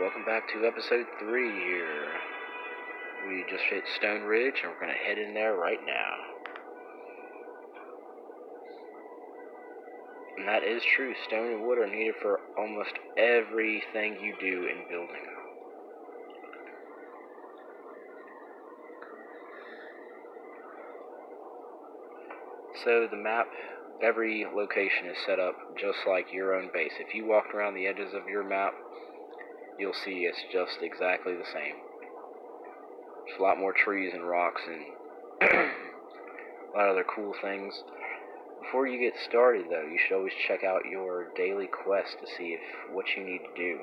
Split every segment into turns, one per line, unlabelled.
welcome back to episode 3 here. We just hit Stone Ridge and we're going to head in there right now. And that is true, stone and wood are needed for almost everything you do in building. So the map, every location is set up just like your own base. If you walked around the edges of your map, you'll see it's just exactly the same. There's a lot more trees and rocks and a lot of other cool things. Before you get started, though, you should always check out your daily quest to see if what you need to do.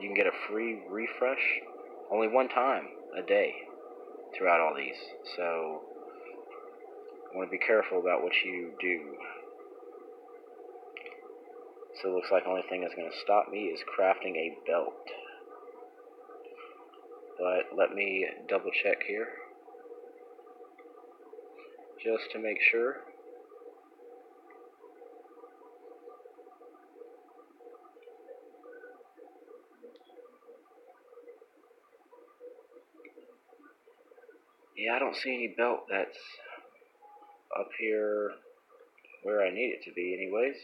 You can get a free refresh only one time a day throughout all these. So, I want to be careful about what you do. So it looks like the only thing that's going to stop me is crafting a belt but let me double check here just to make sure. Yeah, I don't see any belt that's up here where I need it to be anyways.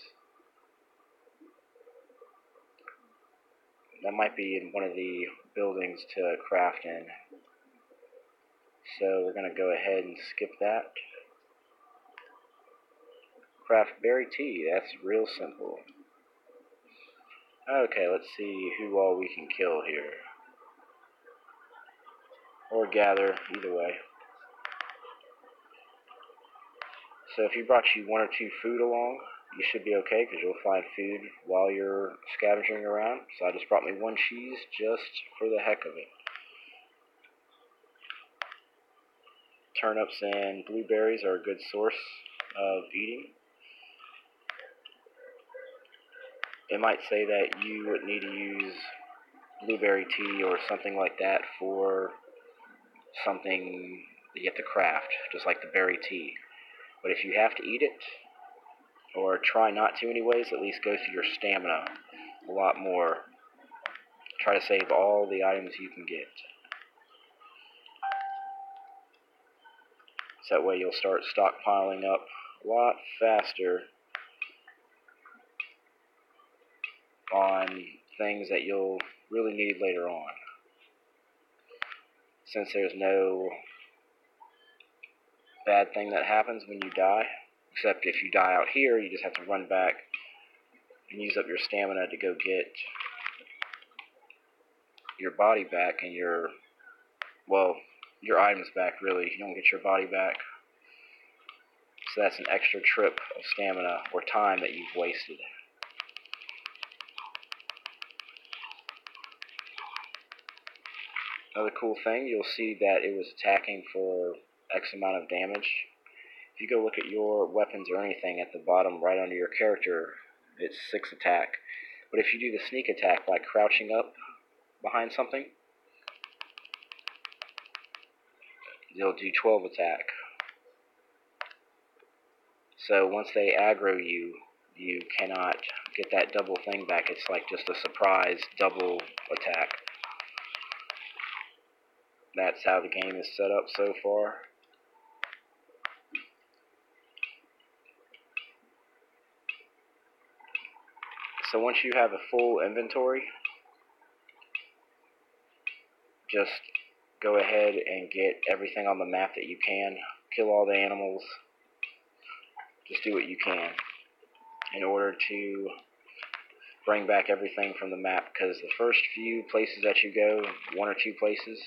That might be in one of the buildings to craft in. So we're going to go ahead and skip that. Craft berry tea, that's real simple. Okay, let's see who all we can kill here. Or gather, either way. So if you brought you one or two food along, you should be okay because you'll find food while you're scavenging around. So I just brought me one cheese just for the heck of it. Turnips and blueberries are a good source of eating. It might say that you would need to use blueberry tea or something like that for something that you have to craft, just like the berry tea. But if you have to eat it, or try not to anyways, at least go through your stamina a lot more. Try to save all the items you can get. So that way you'll start stockpiling up a lot faster on things that you'll really need later on. Since there's no bad thing that happens when you die. Except if you die out here, you just have to run back and use up your stamina to go get your body back and your, well, your items back, really. You don't get your body back. So that's an extra trip of stamina or time that you've wasted. Another cool thing, you'll see that it was attacking for X amount of damage if you go look at your weapons or anything at the bottom right under your character, it's 6 attack. But if you do the sneak attack by crouching up behind something, you'll do 12 attack. So once they aggro you, you cannot get that double thing back. It's like just a surprise double attack. That's how the game is set up so far. So once you have a full inventory, just go ahead and get everything on the map that you can. Kill all the animals. Just do what you can in order to bring back everything from the map because the first few places that you go, one or two places,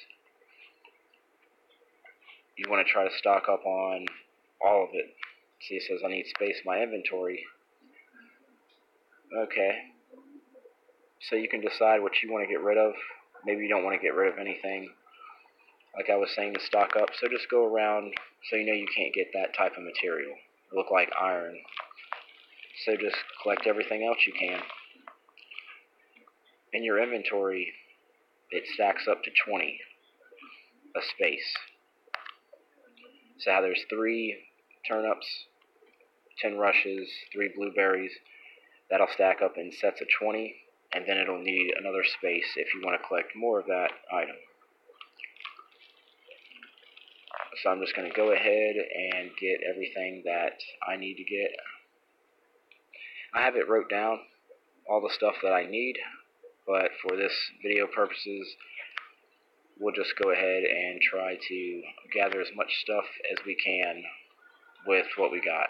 you want to try to stock up on all of it. See, it says I need space in my inventory. Okay. So you can decide what you want to get rid of. Maybe you don't want to get rid of anything. Like I was saying, to stock up. So just go around so you know you can't get that type of material. Look like iron. So just collect everything else you can. In your inventory, it stacks up to 20 a space. So there's three turnips, 10 rushes, three blueberries, That'll stack up in sets of 20 and then it'll need another space if you want to collect more of that item. So I'm just going to go ahead and get everything that I need to get. I have it wrote down, all the stuff that I need, but for this video purposes, we'll just go ahead and try to gather as much stuff as we can with what we got.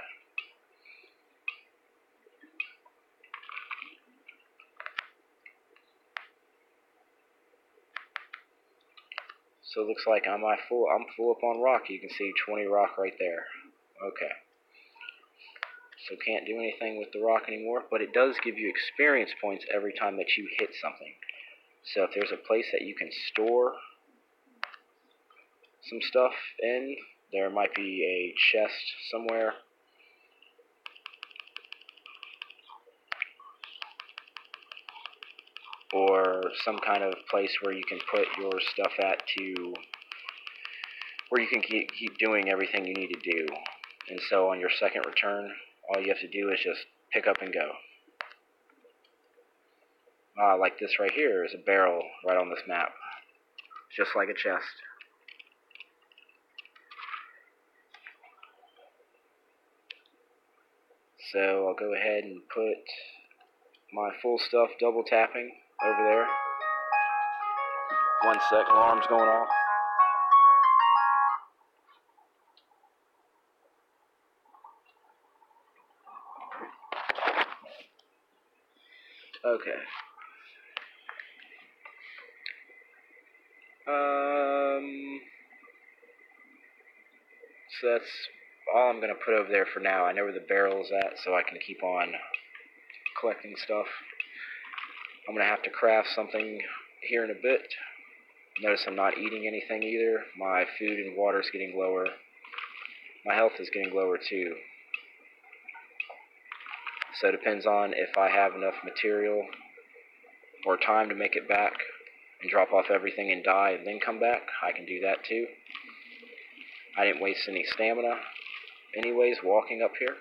So it looks like I'm full I'm full up on rock. You can see 20 rock right there. Okay. So can't do anything with the rock anymore, but it does give you experience points every time that you hit something. So if there's a place that you can store some stuff in, there might be a chest somewhere. Or some kind of place where you can put your stuff at to where you can keep, keep doing everything you need to do. And so on your second return, all you have to do is just pick up and go. Ah, like this right here is a barrel right on this map. Just like a chest. So I'll go ahead and put my full stuff double tapping over there. One sec, alarm's going off. Okay. Um, so that's all I'm going to put over there for now. I know where the barrel is at, so I can keep on collecting stuff. I'm going to have to craft something here in a bit. Notice I'm not eating anything either. My food and water is getting lower. My health is getting lower too. So it depends on if I have enough material or time to make it back and drop off everything and die and then come back. I can do that too. I didn't waste any stamina anyways walking up here.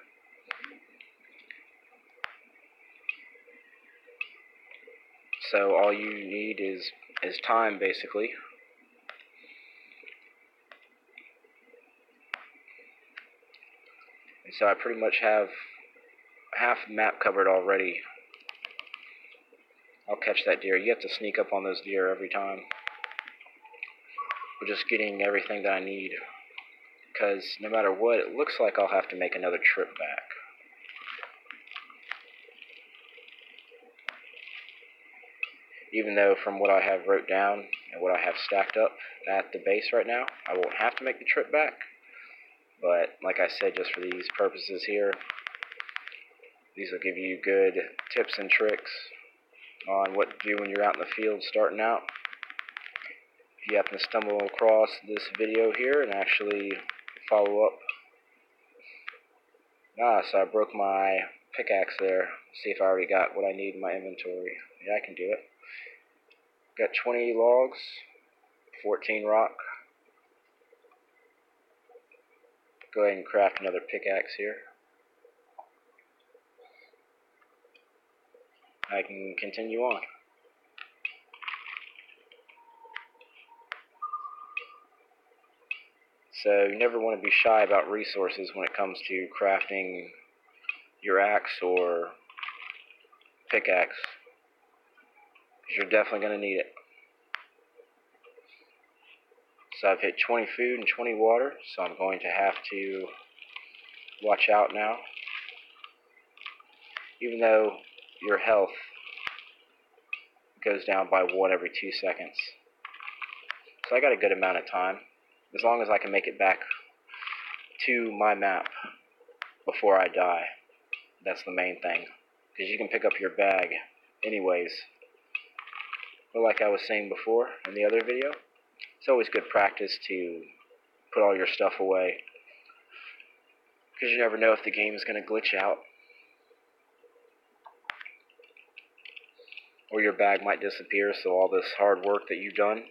So all you need is is time basically. And so I pretty much have half the map covered already. I'll catch that deer. You have to sneak up on those deer every time. We're just getting everything that I need because no matter what, it looks like I'll have to make another trip back. Even though from what I have wrote down and what I have stacked up at the base right now, I won't have to make the trip back. But like I said, just for these purposes here, these will give you good tips and tricks on what to do when you're out in the field starting out. If you happen to stumble across this video here and actually follow up. Ah, so I broke my pickaxe there. See if I already got what I need in my inventory. Yeah, I can do it. Got 20 logs, 14 rock. Go ahead and craft another pickaxe here. I can continue on. So you never want to be shy about resources when it comes to crafting your axe or pickaxe. You're definitely going to need it. So I've hit 20 food and 20 water, so I'm going to have to watch out now. Even though your health goes down by one every two seconds. So I got a good amount of time as long as I can make it back to my map before I die. That's the main thing. Because you can pick up your bag anyways. But like I was saying before in the other video, it's always good practice to put all your stuff away. Because you never know if the game is going to glitch out. Or your bag might disappear, so all this hard work that you've done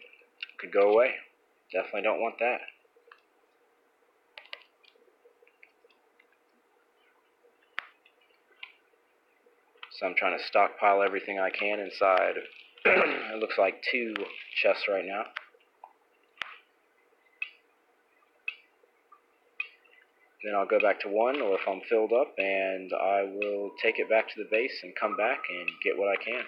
could go away. Definitely don't want that. So I'm trying to stockpile everything I can inside. it looks like two chests right now. Then I'll go back to one, or if I'm filled up, and I will take it back to the base and come back and get what I can.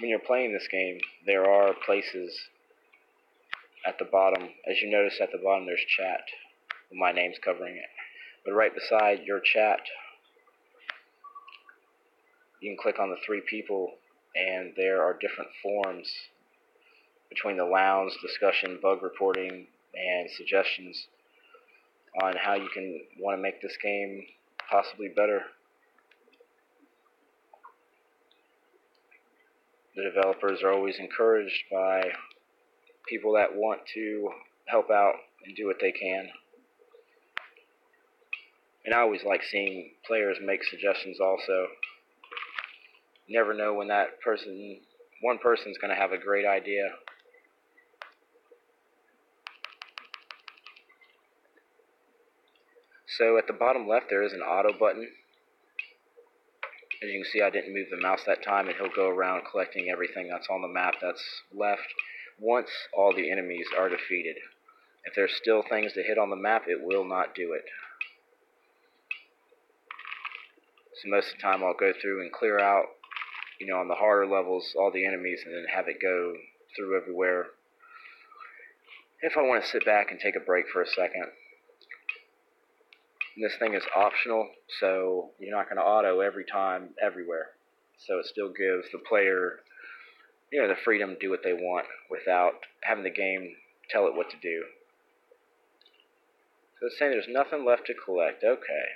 when you're playing this game, there are places at the bottom. As you notice at the bottom, there's chat. My name's covering it. But right beside your chat, you can click on the three people, and there are different forums between the lounge, discussion, bug reporting, and suggestions on how you can want to make this game possibly better. the developers are always encouraged by people that want to help out and do what they can. And I always like seeing players make suggestions also. Never know when that person, one person's going to have a great idea. So at the bottom left there is an auto button as you can see, I didn't move the mouse that time, and he'll go around collecting everything that's on the map that's left once all the enemies are defeated. If there's still things to hit on the map, it will not do it. So most of the time I'll go through and clear out, you know, on the harder levels, all the enemies, and then have it go through everywhere. If I want to sit back and take a break for a second. And this thing is optional, so you're not going to auto every time, everywhere. So it still gives the player, you know, the freedom to do what they want without having the game tell it what to do. So it's saying there's nothing left to collect. Okay.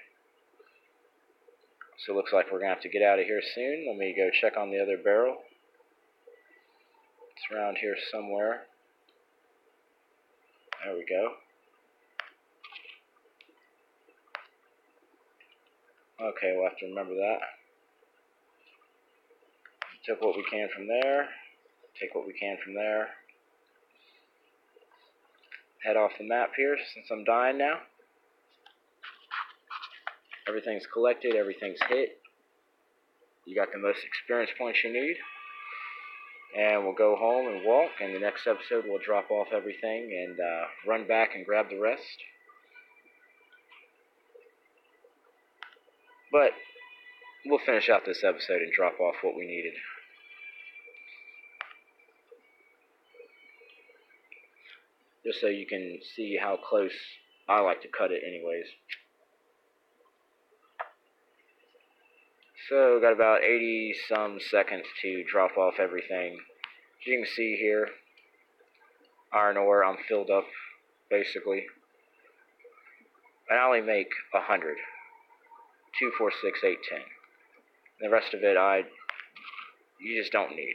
So it looks like we're going to have to get out of here soon. Let me go check on the other barrel. It's around here somewhere. There we go. Okay, we'll have to remember that. Took what we can from there. Take what we can from there. Head off the map here since I'm dying now. Everything's collected, everything's hit. You got the most experience points you need. And we'll go home and walk, and the next episode we'll drop off everything and uh, run back and grab the rest. But we'll finish out this episode and drop off what we needed. Just so you can see how close I like to cut it anyways. So got about 80 some seconds to drop off everything. As you can see here, iron ore, I'm filled up basically. And I only make a hundred two, four, six, eight, ten. The rest of it, I you just don't need.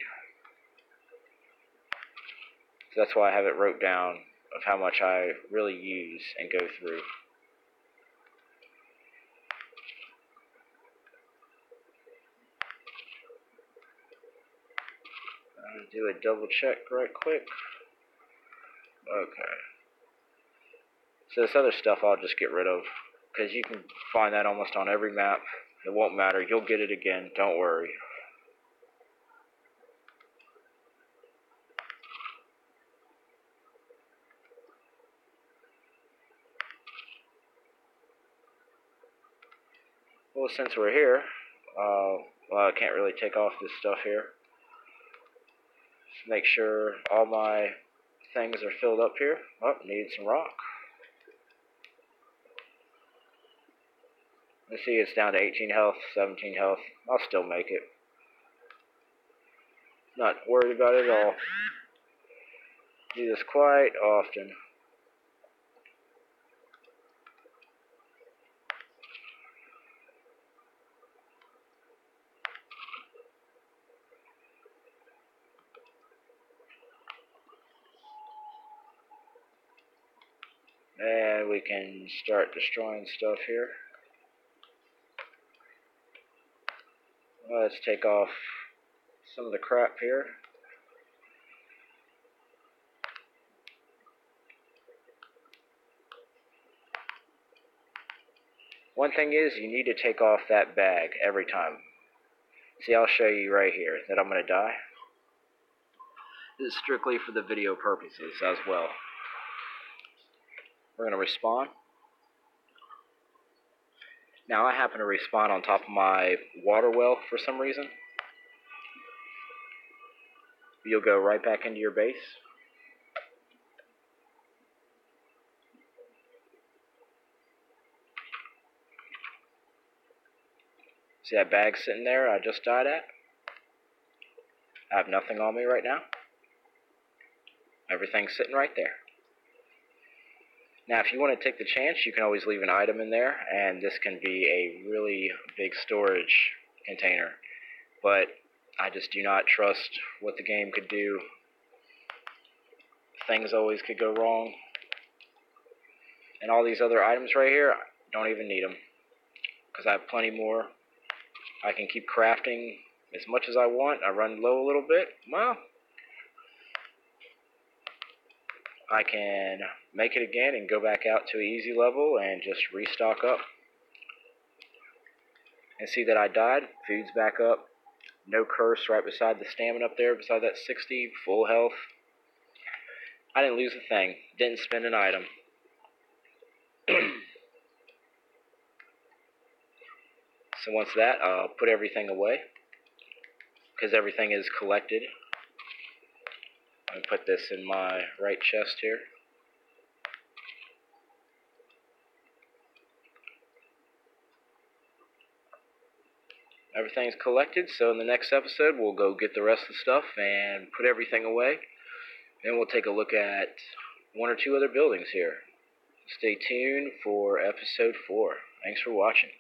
So that's why I have it wrote down of how much I really use and go through. I'm gonna do a double check right quick. Okay. So this other stuff I'll just get rid of because you can find that almost on every map. It won't matter. You'll get it again. Don't worry. Well, since we're here, uh, well, I can't really take off this stuff here. Just make sure all my things are filled up here. Oh, need some rock. Let's see, it's down to 18 health, 17 health. I'll still make it. Not worried about it at all. Do this quite often. And we can start destroying stuff here. Let's take off some of the crap here. One thing is, you need to take off that bag every time. See, I'll show you right here that I'm going to die. This is strictly for the video purposes as well. We're going to respawn. Now, I happen to respawn on top of my water well for some reason. You'll go right back into your base. See that bag sitting there I just died at? I have nothing on me right now. Everything's sitting right there. Now, if you want to take the chance, you can always leave an item in there, and this can be a really big storage container. But I just do not trust what the game could do. Things always could go wrong. And all these other items right here, I don't even need them. Because I have plenty more. I can keep crafting as much as I want. I run low a little bit. Well, I can make it again and go back out to an easy level and just restock up. And see that I died. Food's back up. No curse right beside the stamina up there, beside that 60, full health. I didn't lose a thing. Didn't spend an item. so once that, I'll put everything away. Because everything is collected. I put this in my right chest here. Everything's collected, so in the next episode we'll go get the rest of the stuff and put everything away. Then we'll take a look at one or two other buildings here. Stay tuned for episode 4. Thanks for watching.